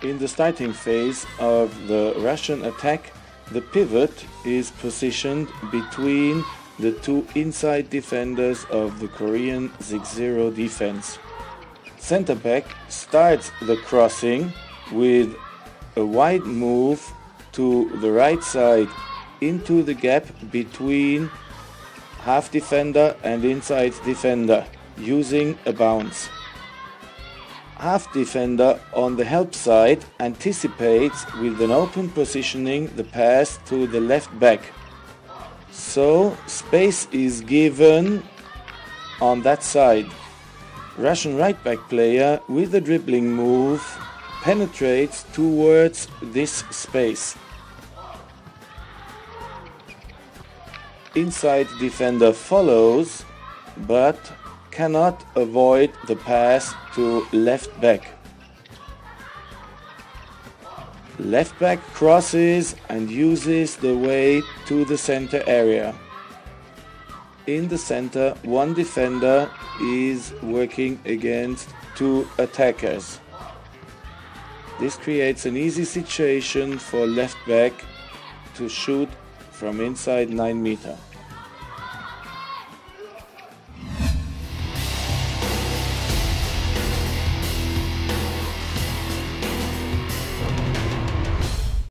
In the starting phase of the Russian attack, the pivot is positioned between the two inside defenders of the Korean 6-0 defense. Center back starts the crossing with a wide move to the right side into the gap between half defender and inside defender using a bounce. Half defender on the help side anticipates with an open positioning the pass to the left back. So space is given on that side. Russian right back player with a dribbling move penetrates towards this space. Inside defender follows but cannot avoid the pass to left back. Left back crosses and uses the way to the center area. In the center, one defender is working against two attackers. This creates an easy situation for left back to shoot from inside 9 meter.